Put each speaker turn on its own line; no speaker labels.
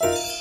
Bye.